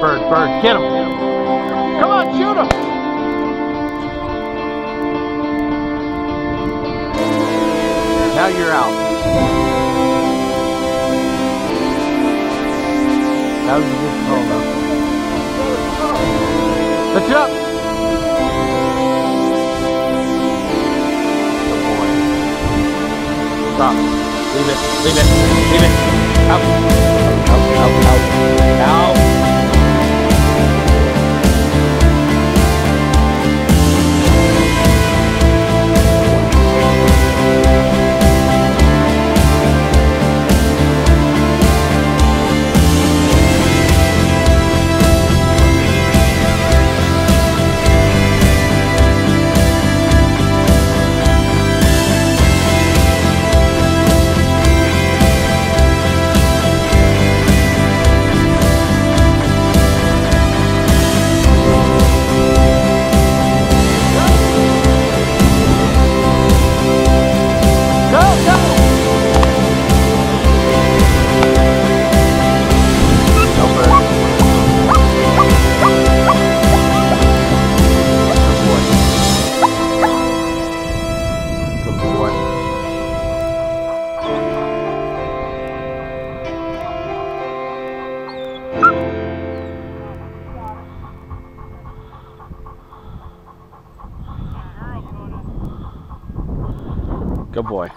bird, bird. Get him. Come on, shoot him. Now you're out. That was a good call, though. It up. Good boy. Stop. Leave it. Leave it. Leave it. Out. Good boy.